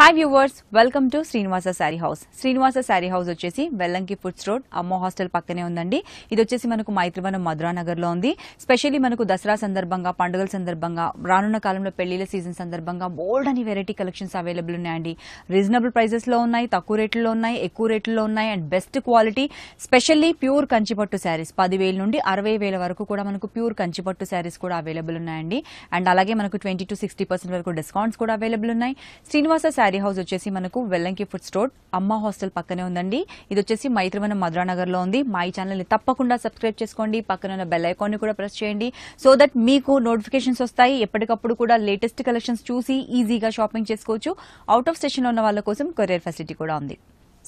Hi viewers welcome to Srinivasa sari house Srinivasa sari house వచ్చేసి Vellanki foods road అమ్మో hostel పక్కనే ఉందండి. ఇది వచ్చేసి మనకు మైత్రివనం మధురా నగర్లో ఉంది. స్పెషల్లీ మనకు దసరా సందర్భంగా పండుగల సందర్భంగా రానున్న కాలంలో పెళ్ళిళ్ళ సీజన్ సందర్భంగా బోల్డ్ అని వెరైటీ కలెక్షన్స్ అవైలబుల్ ఉన్నాయండి. రీజనబుల్ ప్రైజెస్లో ఉన్నాయి తక్కువ రేట్లలో ఉన్నాయి ఎక్కువ రేట్లలో ఉన్నాయి and best quality specially pure కంచిపట్టు శారీస్. పదివేల నుండి అరవై వేల వరకు కూడా మనకు ప్యూర్ కంచిపట్టు శారీస్ కూడా అవైలబుల్ ఉన్నాయండి. అండ్ అలాగే మనకు ట్వంటీ టు సిక్స్టీ పర్సెంట్ వరకు డిస్కౌంట్స్ కూడా అవైలబుల్ ఉన్నాయి. శ్రీనివాస శారీ హౌస్ వచ్చేసి మనకు Vellanki food store Amma hostel పక్కనే ఉందండి. ఇది వచ్చేసి మైత్రివనం మధురానగర్లో ఉంది. మా ఈ ఛానల్ని తప్పకుండా సబ్స్క్రైబ్ చేసుకోండి. పక్కన ఉన్న బెల్ ఐకాన్ని కూడా ప్రెస్ చేయండి. సో దట్ మీకు నోటిఫికేషన్స్ వస్తాయి. ఎప్పటికప్పుడు కూడా లేటెస్ట్ కలెక్షన్స్ చూసి ఈజీగా షాపింగ్ చేసుకోవచ్చు. అవుట్ ఆఫ్ స్టేషన్లో ఉన్న వాళ్ళ కోసం కొరియర్ ఫెసిలిటీ కూడా ఉంది.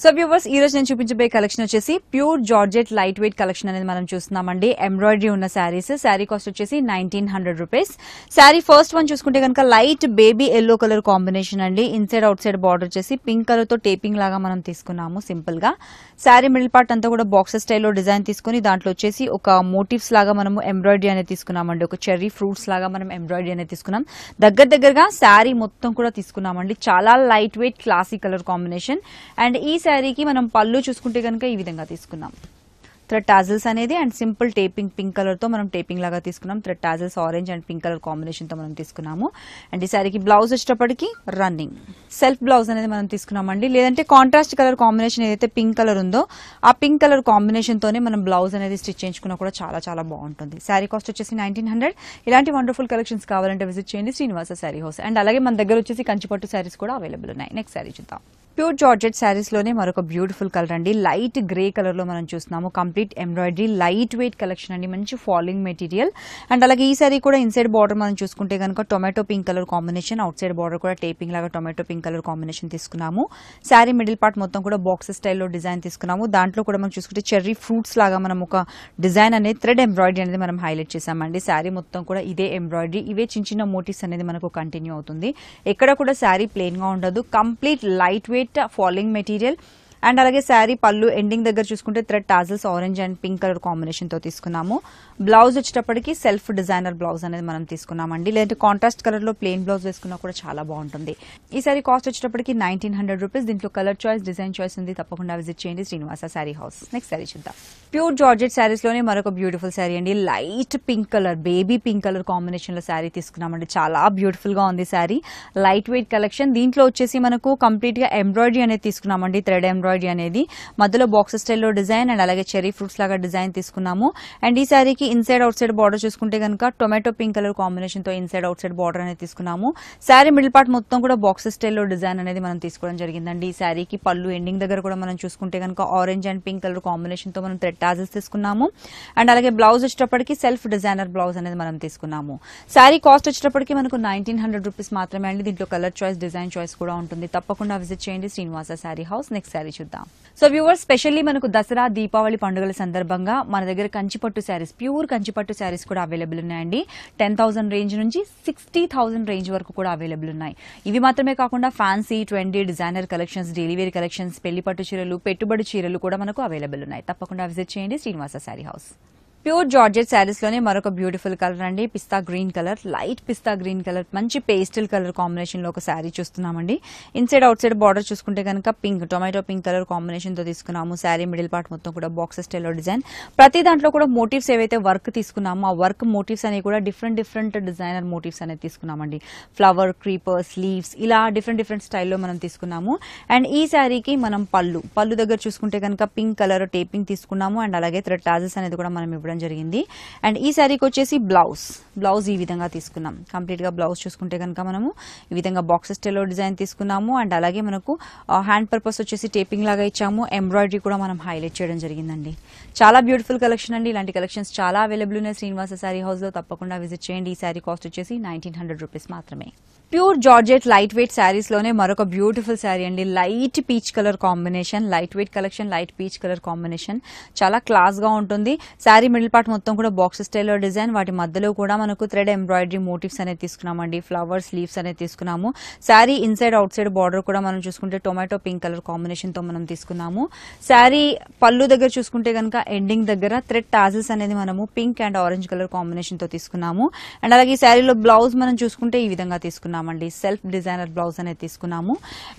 సో వ్యూవర్స్ ఈ రోజు నేను చూపించబోయే కలెక్షన్ వచ్చేసి pure georgette light weight collection అనేది మనం చూస్తున్నామండి. ఎంబ్రాయిడరీ ఉన్న శారీస్ శారీ కాస్ట్ వచ్చేసి nineteen hundred rupees sari first one చూసుకుంటే కనుక light baby yellow colour combination అండి. ఇన్సైడ్ అవుట్ సైడ్ బార్డర్ వచ్చేసి పింక్ కలర్తో టేపింగ్ లాగా మనం తీసుకున్నాము సింపుల్గా. శారీ మిడిల్ పార్ట్ అంతా కూడా బాక్సెస్ స్టైల్లో డిజైన్ తీసుకుని దాంట్లో వచ్చేసి ఒక మోటివ్స్ లాగా మనము ఎంబ్రాయిడరీ అనేది తీసుకున్నామండి. ఒక చెర్రీ ఫ్రూట్స్ లాగా మనం ఎంబ్రాయిడరీ అనేది తీసుకున్నాం. దగ్గర దగ్గరగా శారీ మొత్తం కూడా తీసుకున్నామండి. చాలా light weight classy colour combination and ఈ శారీకి మనం పళ్ళు చూసుకుంటే కనుక ఈ విధంగా తీసుకున్నాం. థ్రెడ్ టాజిల్స్ అనేది అండ్ సింపుల్ టేపింగ్ పింక్ కలర్తో మనం టేపింగ్ లాగా తీసుకున్నాం. Thread tassels orange and pink colour కాంబినేషన్తో మనం తీసుకున్నాము. అండ్ ఈ శారీకి బ్లౌజ్ వచ్చేటప్పటికి రన్నింగ్ సెల్ఫ్ బ్లౌజ్ అనేది మనం తీసుకున్నామండి. లేదంటే కాంట్రాస్ట్ కలర్ కాంబినేషన్ ఏదైతే పింక్ కలర్ ఉందో ఆ పింక్ కలర్ కాంబినేషన్ తోనే మనం బ్లౌజ్ అనేది స్టిచ్ చేయించుకున్నా కూడా చాలా చాలా బాగుంటుంది. శారీ కాస్ట్ వచ్చేసి నైన్టీన్ హండ్రెడ్ ఇలాంటి వండర్ఫుల్ కలెక్షన్స్ కావాలంటే విజిట్ చేయండి. శ్రీనివాస శారీ హౌస్. అండ్ అలాగే మన దగ్గర వచ్చేసి కంచిపట్టు శారీస్ కూడా అవైలబుల్ ఉన్నాయి. నెక్స్ట్ శారీ చూద్దాం. ప్యూర్ జార్జెట్ శారీస్లోనే మరొక బ్యూటిఫుల్ కలర్ అండి. లైట్ గ్రే కలర్లో మనం చూస్తున్నాము. Complete embroidery light weight collection అండి. మంచి ఫాలింగ్ మెటీరియల్. అండ్ అలాగే ఈ సారీ కూడా ఇన్సైడ్ బార్డర్ మనం చూసుకుంటే కనుక tomato pink colour combination outside border కూడా టేపింగ్ లాగా టొమాటో పింక్ కలర్ కాంబినేషన్ తీసుకున్నాము. శారీ మిడిల్ పార్ట్ మొత్తం కూడా బాక్సెస్ స్టైల్లో డిజైన్ తీసుకున్నాము. దాంట్లో కూడా మనం చూసుకుంటే చెర్రీ ఫ్రూట్స్ లాగా మనం ఒక డిజైన్ అనేది థ్రెడ్ ఎంబ్రాయిడరీ అనేది మనం హైలైట్ చేసామండి శారీ మొత్తం కూడా ఇదే ఎంబ్రాయిడరీ. ఇవే చిన్న చిన్న మోటివ్స్ అనేది మనకు కంటిన్యూ అవుతుంది. ఎక్కడ కూడా శారీ ప్లెయిన్గా ఉండదు. Complete light weight falling material and అలాగే శారీ పళ్ళు ఎండింగ్ దగ్గర చూసుకుంటే thread tassels orange and pink colour కాంబినేషన్తో తీసుకున్నాము. బ్లౌజ్ వచ్చేటప్పటికి సెల్ఫ్ డిజైనర్ బ్లౌజ్ అనేది మనం తీసుకున్నామండి. లేదంటే కాంట్రాస్ట్ కలర్లో ప్లెయిన్ బ్లౌజ్ వేసుకున్నా కూడా చాలా బాగుంటుంది. ఈ సారీ కాస్ట్ వచ్చేటప్పటికి నైన్టీన్ హండ్రెడ్ రూపీస్ దీంట్లో కలర్ చాయిస్ డిజైన్ చాయిస్ ఉంది. తప్పకుండా విజిట్ చేయండి శ్రీనివాస శారీ హౌస్ నెక్స్ట్ శారీ చూద్దాం. ప్యూర్ జార్జెట్ శారీస్లోనే మరొక బ్యూటిఫుల్ శారీ అండి. Light pink colour baby pink colour కాంబినేషన్లో శారీ తీసుకున్నామండి. చాలా బ్యూటిఫుల్గా ఉంది శారీ. లైట్ వెయిట్ కలెక్షన్ దీంట్లో వచ్చేసి మనకు కంప్లీట్గా ఎంబ్రాయిడరీ అనేది తీసుకున్నామండి. థ్రెడ్ ఎంబ్రాయిడరీ అనేది మధ్యలో బాక్స్ స్టైల్లో డిజైన్ అండ్ అలాగే చెరీ ఫ్రూట్స్ లాగా డిజైన్ తీసుకున్నాము. అండ్ ఈ శారీకి ఇన్సైడ్ అవుట్ సైడ్ బార్డర్ చూసుకుంటే కనుక టొమాటో పింక్ కలర్ కాంబినేషన్తో ఇన్సైడ్ అవుట్ సైడ్ బార్డర్ అనేది తీసుకున్నాము. శారీ మిడిల్ పార్ట్ మొత్తం కూడా బాక్స్ స్టైల్లో డిజైన్ అనేది మనం తీసుకోవడం జరిగిందండి. ఈ శారీకి పళ్ళు ఎండింగ్ దగ్గర కూడా మనం చూసుకుంటే కనుక ఆరెంజ్ అండ్ పింక్ కలర్ కాంబినేషన్తో మనం థ్రెడ్ టాజెస్ తీసుకున్నాము. అండ్ అలాగే బ్లౌజ్ వచ్చేటప్పటికి సెల్ఫ్ డిజైనర్ బ్లౌజ్ అనేది మనం తీసుకున్నాము. శారీ కాస్ట్ వచ్చేటప్పటికి మనకు నైన్టీన్ హండ్రెడ్ రూపీస్ మాత్రమే అండి. దీంట్లో కలర్ చాయిస్ డిజైన్ చాయిస్ కూడా ఉంటుంది. తప్పకుండా విజిట్ చేయండి శ్రీనివాస శారీ హౌస్ నెక్స్ట్ శారీ చూద్దాం. సో వ్యూవర్స్ స్పెషల్లీ మనకు దసరా దీపావళి పండుగల సందర్భంగా మన దగ్గర కంచిపట్టు శారీస్ ప్యూర్ కంచిపట్టు శారీస్ కూడా అవైలబుల్ ఉన్నాయండి. టెన్ థౌసండ్ రేంజ్ నుంచి సిక్స్టీ థౌసండ్ రేంజ్ వరకు కూడా అవైలబుల్ ఉన్నాయి. ఇవి మాత్రమే కాకుండా fancy twenty designer collections delivery collections పెళ్ళి పట్టు చీరలు పెట్టుబడి చీరలు కూడా మనకు అవైలబుల్ ఉన్నాయి. తప్పకుండా విజిట్ చేయండి Srinivasa sari house. Pure georgette శారీస్లోనే మరొక బ్యూటిఫుల్ కలర్ అండి. Pista green colour light pista green colour మంచి పేస్టల్ కలర్ కాంబినేషన్లో ఒక శారీ చూస్తున్నామండి. ఇన్సైడ్ అవుట్ సైడ్ బార్డర్ చూసుకుంటే కనుక పింక్ టొమాటో పింక్ కలర్ కాంబినేషన్తో తీసుకున్నాము. శారీ మిడిల్ పార్ట్ మొత్తం కూడా బాక్సెస్ స్టైల్లో డిజైన్. ప్రతి దాంట్లో కూడా మోటివ్స్ ఏవైతే వర్క్ తీసుకున్నామో ఆ వర్క్ మోటివ్స్ అనేవి కూడా డిఫరెంట్ డిఫరెంట్ డిజైనర్ మోటివ్స్ అనేది తీసుకున్నామండి. ఫ్లవర్ క్రీపర్స్ లీవ్స్ ఇలా డిఫరెంట్ డిఫరెంట్ స్టైల్లో మనం తీసుకున్నాము. అండ్ ఈ శారీకి మనం పళ్ళు పళ్ళు దగ్గర చూసుకుంటే కనుక పింక్ కలర్ టేపింగ్ తీసుకున్నాము. అండ్ అలాగే థ్రెడ్ టాజెస్ అనేది కూడా మనం ఇవ్వడం జరిగింది. అండ్ ఈ శారీకి వచ్చేసి బ్లౌజ్. బ్లౌజ్ ఈ విధంగా తీసుకున్నాం. కంప్లీట్గా బ్లౌజ్ చూసుకుంటే కనుక మనము ఈ విధంగా బాక్సెస్ టెలో డిజైన్ తీసుకున్నాము. అండ్ అలాగే మనకు హ్యాండ్ పర్పస్ వచ్చేసి టేపింగ్ లాగా ఇచ్చాము. ఎంబ్రాయిడరీ కూడా మనం హైలైట్ చేయడం జరిగిందండి. చాలా బ్యూటిఫుల్ కలెక్షన్ అండి. ఇలాంటి కలెక్షన్స్ చాలా అవైలబుల్ ఉన్నాయి. శ్రీనివాస శారీ హౌస్లో తప్పకుండా విజిట్ చేయండి. ఈ శారీ కాస్ట్ వచ్చేసి నైన్టీన్ హండ్రెడ్ రూపీస్ మాత్రమే. ప్యూర్ జార్జెట్ లైట్ వెయిట్ శారీస్లోనే మరొక బ్యూటిఫుల్ శారీ అండి. Light peach colour combination. Light weight collection light peach colour combination. చాలా క్లాస్గా ఉంటుంది. శారీ మిడిల్ మిడిల్ పార్ట్ మొత్తం కూడా బాక్స్ స్టైల్లో డిజైన్ వాటి మధ్యలో కూడా మనకు థ్రెడ్ ఎంబ్రాయిడరీ మోటివ్స్ అనేది తీసుకున్నామండి. ఫ్లవర్స్ లీవ్స్ అనేది తీసుకున్నాము. Sari inside outside border కూడా మనం చూసుకుంటే టొమాటో పింక్ కలర్ కాంబినేషన్తో మనం తీసుకున్నాము. శారీ పళ్ళు దగ్గర చూసుకుంటే కనుక ఎండింగ్ దగ్గర థ్రెడ్ టాజిల్స్ అనేది మనము పింక్ అండ్ ఆరెంజ్ కలర్ కాంబినేషన్తో తీసుకున్నాము. అండ్ అలాగే ఈ శారీలో బ్లౌజ్ మనం చూసుకుంటే ఈ విధంగా తీసుకున్నామండి. సెల్ఫ్ డిజైనర్ బ్లౌజ్ అనేది తీసుకున్నాము.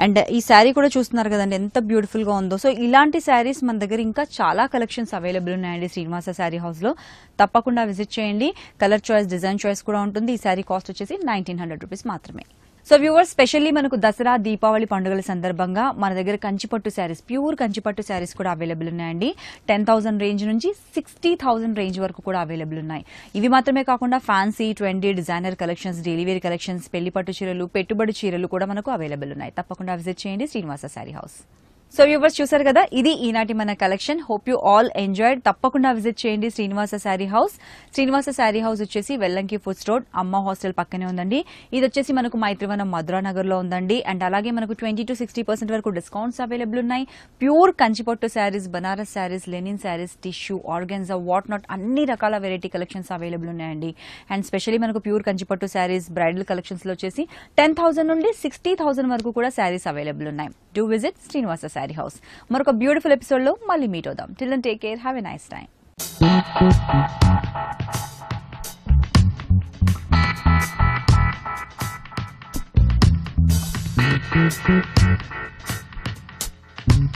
అండ్ ఈ శారీ కూడా చూస్తున్నారు కదండి ఎంత బ్యూటిఫుల్గా ఉందో. సో ఇలాంటి శారీస్ మన దగ్గర ఇంకా చాలా కలెక్షన్స్ అవైలబుల్ ఉన్నాయండి. శ్రీనివాస శారీ హౌస్ లో. తప్పకుండా విజిట్ చేయండి. కలర్ చాయిస్ డిజైన్ చాయిస్ కూడా ఉంటుంది. ఈ శారీ కాస్ట్ వచ్చేసి నైన్టీన్ హండ్రెడ్ రూపీస్ మాత్రమే. సో వ్యూవర్స్ స్పెషల్లీ మనకు దసరా దీపావళి పండుగల సందర్భంగా మన దగ్గర కంచిపట్టు శారీస్ ప్యూర్ కంచిపట్టు శారీస్ కూడా అవైలబుల్ ఉన్నాయండి. టెన్ థౌసండ్ రేంజ్ నుంచి సిక్స్టీ థౌసండ్ రేంజ్ వరకు కూడా అవైలబుల్ ఉన్నాయి. ఇవి మాత్రమే కాకుండా fancy twenty designer collections delivery collections పెళ్ళి పట్టు చీరలు పెట్టుబడి చీరలు కూడా మనకు అవైలబుల్ ఉన్నాయి. తప్పకుండా విజిట్ చేయండి. Srinivasa sari house. So viewers చూసారు కదా? ఇది ఈనాటి మన collection hope you all enjoyed తప్పకుండా విజిట్ చేయండి శ్రీనివాస శారీ హౌస్. శ్రీనివాస శారీ హౌస్ వచ్చేసి Vellanki foods road Amma hostel పక్కనే ఉందండి. ఇది వచ్చేసి మనకు మైత్రివనం మధురా నగర్లో ఉందండి. అండ్ అలాగే మనకు ట్వంటీ టు సిక్స్టీ పర్సెంట్ వరకు డిస్కౌంట్స్ అవైలబుల్ ఉన్నాయి. Pure Kanchipattu saris Banaras saris linen saris tissue organza what not అన్ని రకాల వెరైటీ కలెక్షన్స్ అవైలబుల్ ఉన్నాయండి. అండ్ స్పెషల్లీ మనకు ప్యూర్ కంచిపట్టు శారీస్ బ్రైడల్ కలెక్షన్స్లో వచ్చేసి టెన్ థౌసండ్ నుండి సిక్స్టీ థౌసండ్ వరకు కూడా శారీస్ అవైలబుల్ ఉన్నాయి. Do visit Srinivasa sari house. మరొక బ్యూటిఫుల్ ఎపిసోడ్లో మళ్ళీ మీట్ అవుదాం. Till and take care have a nice time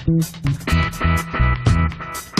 Thank you.